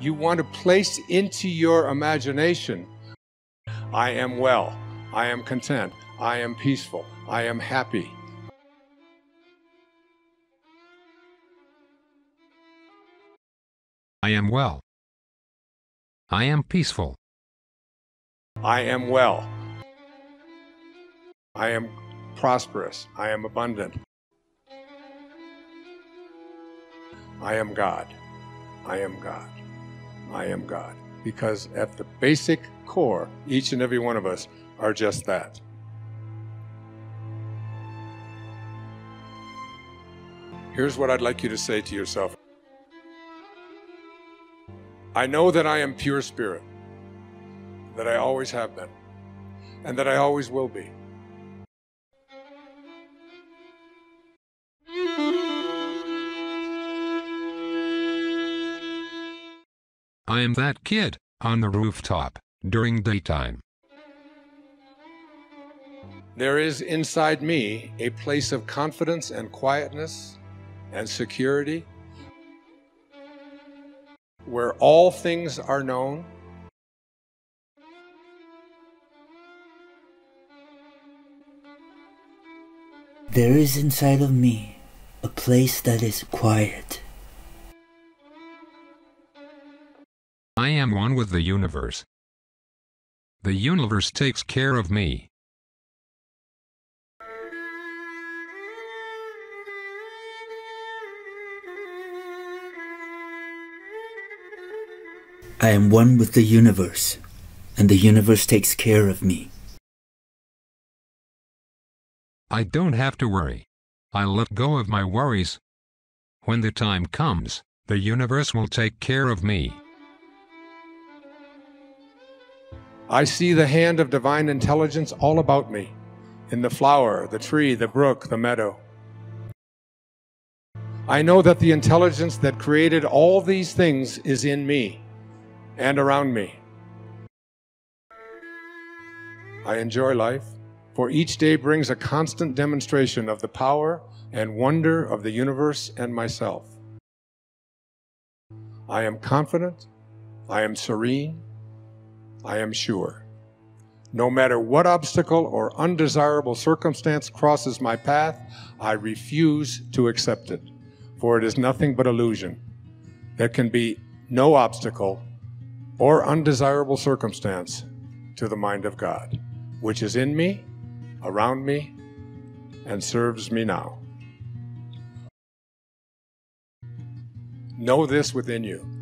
you want to place into your imagination I am well, I am content, I am peaceful, I am happy. I am well. I am peaceful. I am well. I am prosperous. I am abundant. I am God. I am God. I am God. Because at the basic core, each and every one of us are just that. Here's what I'd like you to say to yourself I know that I am pure spirit, that I always have been, and that I always will be. I am that kid on the rooftop during daytime. There is inside me a place of confidence and quietness and security where all things are known. There is inside of me a place that is quiet. I am one with the universe. The universe takes care of me. I am one with the universe, and the universe takes care of me. I don't have to worry. I let go of my worries. When the time comes, the universe will take care of me. I see the hand of divine intelligence all about me in the flower, the tree, the brook, the meadow. I know that the intelligence that created all these things is in me and around me. I enjoy life, for each day brings a constant demonstration of the power and wonder of the universe and myself. I am confident, I am serene, I am sure. No matter what obstacle or undesirable circumstance crosses my path, I refuse to accept it, for it is nothing but illusion. There can be no obstacle or undesirable circumstance to the mind of God, which is in me, around me, and serves me now. Know this within you